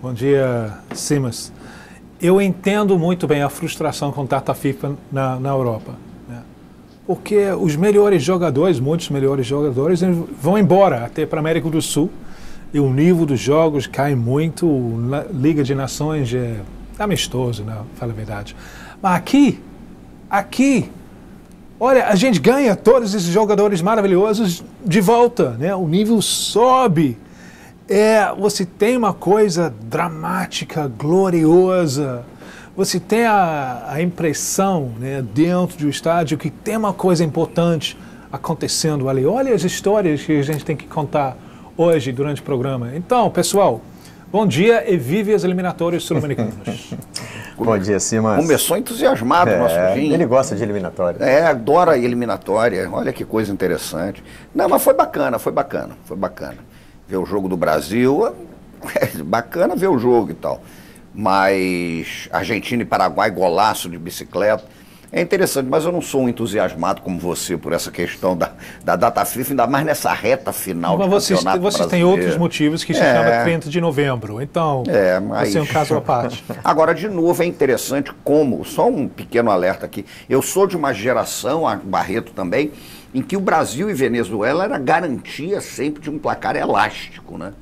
Bom dia, Simas. Eu entendo muito bem a frustração com data FIFA na, na Europa. Né? Porque os melhores jogadores, muitos melhores jogadores, vão embora até para a América do Sul e o nível dos jogos cai muito. Liga de Nações é amistoso, né? fala a verdade. Mas aqui, aqui, olha, a gente ganha todos esses jogadores maravilhosos de volta, né? O nível sobe é você tem uma coisa dramática, gloriosa. Você tem a, a impressão né, dentro do estádio que tem uma coisa importante acontecendo ali. Olha as histórias que a gente tem que contar hoje durante o programa. Então, pessoal, bom dia e vive as eliminatórias sul-americanas. bom dia, Simas. Começou entusiasmado é, o nosso Jim. Ele gosta de eliminatória. É, adora a eliminatória. Olha que coisa interessante. Não, mas foi bacana, foi bacana, foi bacana ver o jogo do Brasil, é bacana ver o jogo e tal. Mas Argentina e Paraguai, golaço de bicicleta. É interessante, mas eu não sou um entusiasmado como você por essa questão da, da data FIFA, ainda mais nessa reta final mas vocês, campeonato vocês têm outros motivos que se é, chama 30 de novembro, então é, mas... você é um caso à parte. Agora, de novo, é interessante como, só um pequeno alerta aqui, eu sou de uma geração, a Barreto também, em que o Brasil e Venezuela era garantia sempre de um placar elástico, né?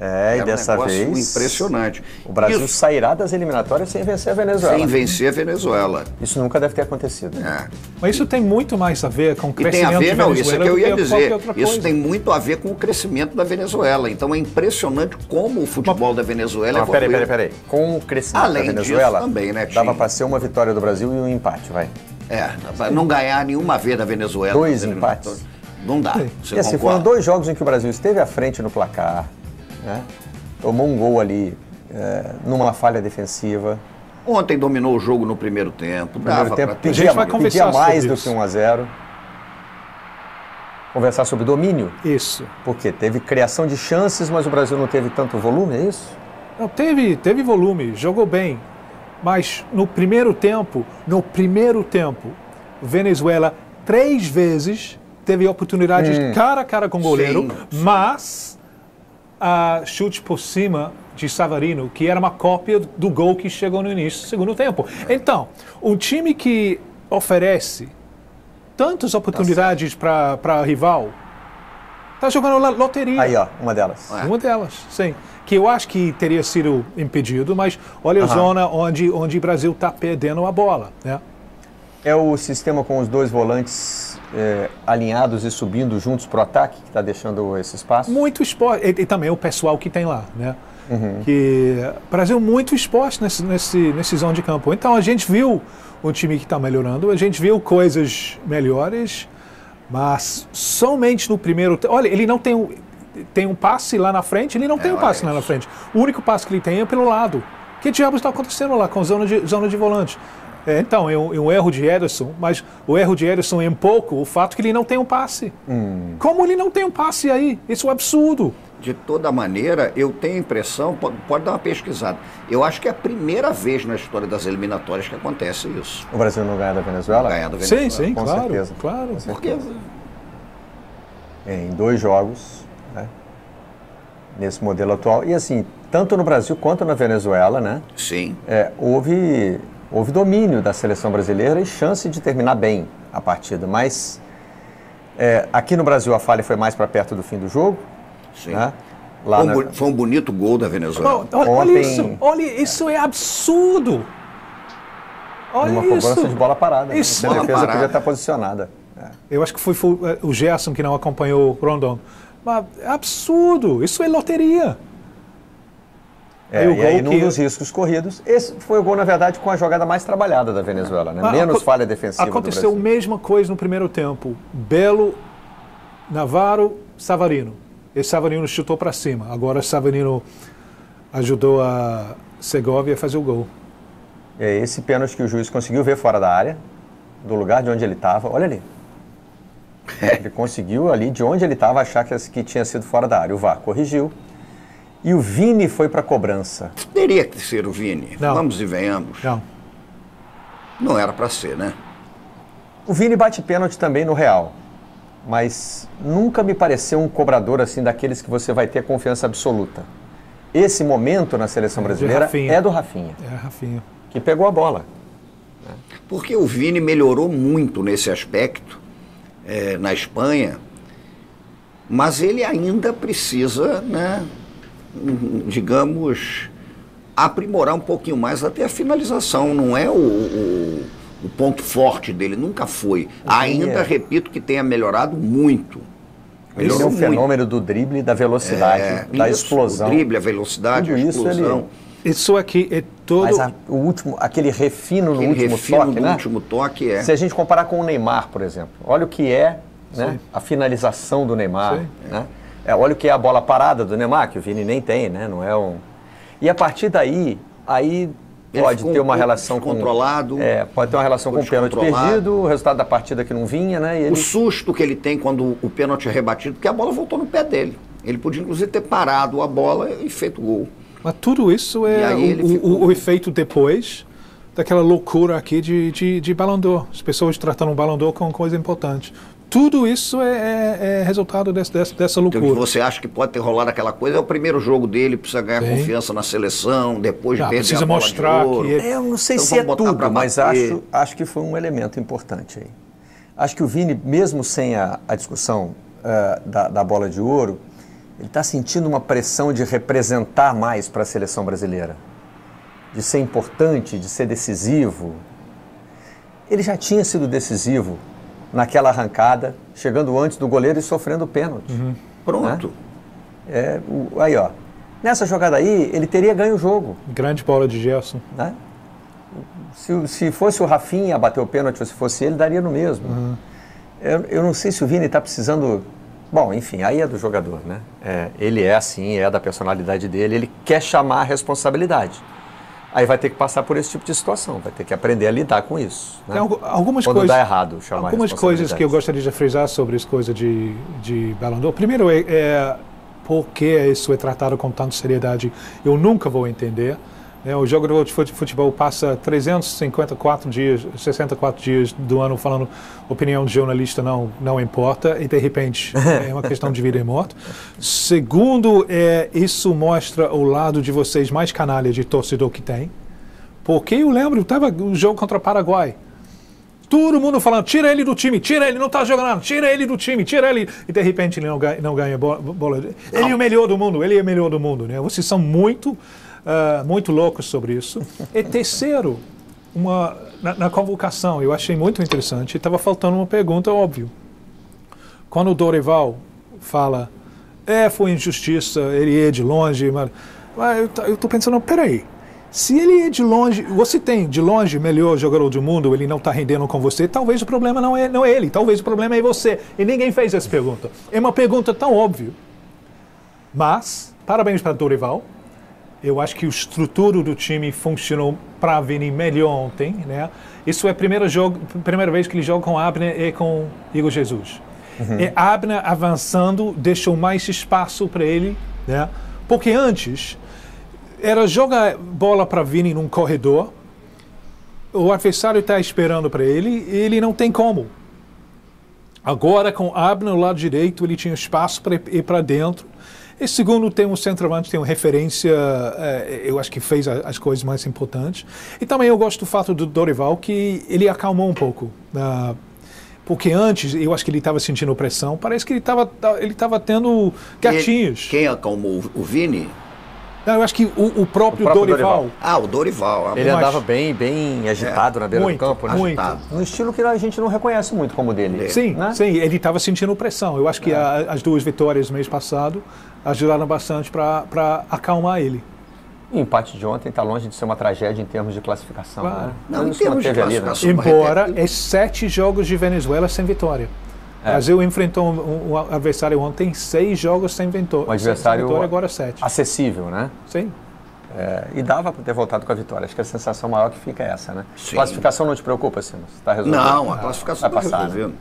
É, e é dessa um vez. impressionante. O Brasil Isso, sairá das eliminatórias sem vencer a Venezuela. Sem vencer a Venezuela. Isso nunca deve ter acontecido. É. Mas isso tem muito mais a ver com o crescimento e tem a ver, não, isso é que eu ia dizer. Isso tem muito a ver com o crescimento da Venezuela. Então é impressionante como o futebol Mas, da Venezuela não, Peraí, peraí, peraí. Com o crescimento Além da Venezuela, disso, também, né, dava para ser uma vitória do Brasil e um empate, vai. É, não ganhar nenhuma vez da Venezuela. Dois empates. Não dá. e assim, foram dois jogos em que o Brasil esteve à frente no placar, né? tomou um gol ali é, numa falha defensiva. Ontem dominou o jogo no primeiro tempo. No primeiro tempo pedia, pedia mais do que 1 a 0 Conversar sobre domínio? Isso. Porque teve criação de chances, mas o Brasil não teve tanto volume, é isso? Não, teve, teve volume, jogou bem. Mas no primeiro tempo, no primeiro tempo, Venezuela três vezes teve oportunidades hum. cara a cara com o goleiro, sim, sim. mas a chute por cima de Savarino, que era uma cópia do gol que chegou no início do segundo tempo. Então, um time que oferece tantas oportunidades tá para rival, está jogando loteria. Aí, ó, uma delas. É. Uma delas, sim. Que eu acho que teria sido impedido, mas olha a zona onde, onde o Brasil está perdendo a bola. Né? É o sistema com os dois volantes é, alinhados e subindo juntos para o ataque, que está deixando esse espaço? Muito esporte. E, e, também o pessoal que tem lá, né? Uhum. Que Brasil muito esporte nesse, nesse, nesse zona de campo. Então a gente viu o time que está melhorando, a gente viu coisas melhores, mas somente no primeiro. Olha, ele não tem um, tem um passe lá na frente, ele não é, tem um passe lá na frente. O único passe que ele tem é pelo lado. Que diabos está acontecendo lá com zona de, zona de volante? É, então, é um, é um, erro de Ederson, mas o erro de Ederson é um pouco o fato que ele não tem um passe. Hum. Como ele não tem um passe aí? Isso é um absurdo. De toda maneira, eu tenho a impressão, pode, pode, dar uma pesquisada, eu acho que é a primeira vez na história das eliminatórias que acontece isso. O Brasil não ganha da Venezuela? Ganha da Venezuela. Sim, sim, com claro, certeza. Claro, Porque... É, em dois jogos, né, nesse modelo atual. E assim, tanto no Brasil quanto na Venezuela, né? Sim. É, houve houve domínio da seleção brasileira e chance de terminar bem a partida. Mas é, aqui no Brasil a falha foi mais para perto do fim do jogo. Sim. Né? Lá foi, um, na... foi, um, bonito gol da Venezuela. olha, Ontem... isso, olha, isso é absurdo. Olha uma isso. cobrança de bola parada. Isso. A defesa podia estar posicionada. É. Eu acho que foi, foi, é, o Gerson que não acompanhou o Rondon. Mas é absurdo, isso é loteria. É, e, e aí, num que... dos riscos corridos, esse foi o gol, na verdade, com a jogada mais trabalhada da Venezuela, né? Menos falha defensiva Aconteceu a mesma coisa no primeiro tempo. Belo, Navarro, Savarino. Esse Savarino chutou para cima. Agora Savarino ajudou a Segovia a fazer o gol. É esse pênalti que o juiz conseguiu ver fora da área, do lugar de onde ele estava. Olha ali. Ele conseguiu ali, de onde ele estava, achar que, que tinha sido fora da área. O VAR corrigiu. E o Vini foi para a cobrança. Teria que ser o Vini. Não. Vamos e venhamos. Não. Não era para ser, né? O Vini bate pênalti também no Real. Mas nunca me pareceu um cobrador assim daqueles que você vai ter confiança absoluta. esse momento na seleção É, brasileira é do Rafinha, É, Rafinha. que pegou a bola. Porque o Vini melhorou muito nesse aspecto eh, na Espanha, mas ele ainda precisa, né, digamos, aprimorar um pouquinho mais até a finalização. Não é o, o- o ponto forte dele, nunca foi. Ainda, é. repito, que tenha melhorado muito. Ele é Melhorou um muito. fenômeno do drible e da velocidade, É, da isso, explosão. O drible, a velocidade, Tudo a isso ele- explosão. Isso aqui é todo. Mas a- o último, aquele refino no Aquele último refino toque, do né? último toque é. Se a gente comparar com o Neymar, por exemplo, olha o que é né, a finalização do Neymar. Sim. Né? É, olha o que é a bola parada do Neymar, que o Vini nem tem, né? Não é um. E a partir daí, aí Ele pode ter um uma pouco relação com. descontrolado. É, pode ter uma relação com o pênalti perdido, o resultado da partida que não vinha, né? E ele... O susto que ele tem quando o pênalti é rebatido, porque a bola voltou no pé dele. Ele podia, inclusive, ter parado a bola e feito o gol. Mas tudo isso é o, o- ficou- o efeito depois daquela loucura aqui de, de, de. As pessoas tratando o Ballon como coisa importante. Tudo isso é, é- é resultado desse, desse- dessa Então, o que loucura. você acha que pode ter rolado aquela coisa é o primeiro jogo dele, precisa ganhar Sim. confiança na seleção, depois Ah, perder precisa a bola mostrar de ouro. que ele- É, Eu não sei Então se é tudo, mas acho, acho que foi um elemento importante aí. Acho que o Vini, mesmo sem a, a discussão eh, da, da bola de ouro, ele está sentindo uma pressão de representar mais para a seleção brasileira, de ser importante, de ser decisivo. Ele já tinha sido decisivo naquela arrancada, chegando antes do goleiro e sofrendo o pênalti. Pronto. É, o- aí, ó. Nessa jogada aí, ele teria ganho o jogo. Grande bola de Gerson. né? Se, se fosse o Rafinha a bater o pênalti, ou se fosse ele, daria no mesmo. Eu, eu não sei se o Vini está precisando. Bom, enfim, aí é do jogador, né? É, ele é assim, é da personalidade dele, ele quer chamar a responsabilidade. Aí vai ter que passar por esse tipo de situação, vai ter que aprender a lidar com isso. né? Tem algu- algumas Quando coisas, dá errado, chamar algumas coisas que eu gostaria de frisar sobre essa coisa de, de Ballon d'Or. Primeiro é, é por que isso é tratado com tanta seriedade. Eu nunca vou entender. Né? O jogador de fute- futebol passa 354 dias, 64 dias do ano falando opinião de jornalista não não importa e de repente é uma questão de vida e morte. Segundo, é, isso mostra o lado de vocês mais canalha de torcedor que tem. Porque eu lembro, estava o jogo contra o Paraguai. Todo mundo falando, tira ele do time, tira ele, não está jogando tira ele do time, tira ele. E de repente ele não ganha, não ganha bola, bola. Ele é o melhor do mundo, ele é o melhor do mundo. Né? Vocês são muito, ah, muito loucos sobre isso. E terceiro, uma, na, na convocação, eu achei muito interessante, estava faltando uma pergunta óbvia. Quando o Dorival fala, é, foi injustiça, ele é de longe, mas, mas eu, tô pensando, peraí, se ele é de longe, você tem de longe melhor jogador do mundo, ele não está rendendo com você, talvez o problema não é, não é ele, talvez o problema é você. E ninguém fez essa pergunta. É uma pergunta tão óbvia. Mas, parabéns para Dorival. Eu acho que o estrutura do time funcionou para Vini melhor ontem, né? Isso é a primeira, jogo, primeira vez que ele joga com Abner e com Igor Jesus. E Abner avançando deixou mais espaço para ele, né? Porque antes era jogar bola para Vini num corredor, o adversário está esperando para ele e ele não tem como. Agora, com Abner no lado direito, ele tinha espaço para ir para dentro. E segundo, tem um centroavante, tem uma referência, eh, eu acho que fez a- as coisas mais importantes. E também eu gosto do fato do Dorival, que ele acalmou um pouco. ah, porque antes, eu acho que ele estava sentindo pressão, parece que ele estava ele tava tendo gatinhos. Quem acalmou o Vini? Não, eu acho que o, o próprio, O próprio Dorival, Dorival. Ah, o Dorival. Ele andava bem, bem agitado na beira muito, do campo, né? muito. Agitado. Um estilo que a gente não reconhece muito como o dele. Sim, né? sim, ele estava sentindo pressão. Eu acho que a- as duas vitórias no mês passado ajudaram bastante para acalmar ele. O empate de ontem está longe de ser uma tragédia em termos de classificação. Claro. Né? Não, Ele em termos de manteve ali, né? classificação. Embora Super é sete jogos de Venezuela sem vitória. O Brasil enfrentou um, um adversário ontem, seis jogos sem vitória. Um adversário sem vitória, agora sete. acessível, né? Sim. É, e dava para ter voltado com a vitória. Acho que a sensação maior que fica é essa, né? Sim. Classificação não te preocupa, Simas? Está resolvido? Não, a classificação está passar, né? resolvendo.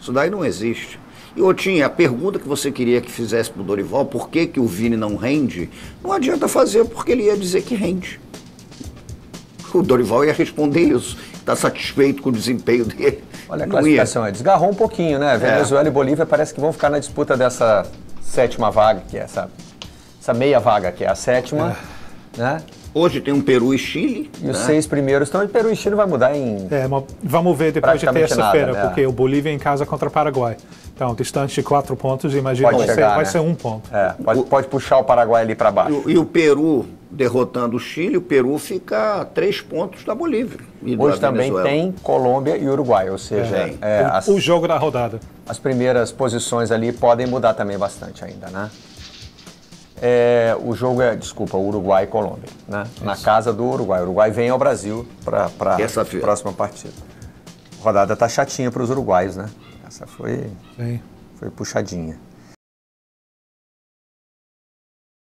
Isso daí não existe. E, Otinho, a pergunta que você queria que fizesse pro Dorival, por que, que o Vini não rende, não adianta fazer porque ele ia dizer que rende. O Dorival ia responder isso. Está satisfeito com o desempenho dele. Olha a classificação, desgarrou um pouquinho, né? Venezuela e Bolívia parece que vão ficar na disputa dessa sétima vaga, que é essa essa meia vaga, que é a sétima, né? Hoje tem um Peru e Chile. E os né? seis primeiros estão. E Peru e Chile vai mudar em. É, vamos ver depois de terça-feira, né? porque o Bolívia é em casa contra o Paraguai. Então, distante de quatro pontos, imagina Pode vai, ser, chegar, vai né? ser um ponto. É, pode, pode puxar o Paraguai ali para E baixo. o, e o Peru derrotando o Chile, o Peru fica a três pontos da Bolívia. e da Hoje também Venezuela. tem Colômbia e Uruguai, ou seja, É. é, O- as, o jogo da rodada. as primeiras posições ali podem mudar também bastante ainda, né? É, o jogo é, desculpa, Uruguai e Colômbia, né? Na casa do Uruguai. O Uruguai vem ao Brasil para a próxima partida. A rodada tá chatinha para os uruguaios, né? Essa foi, Sim. foi puxadinha.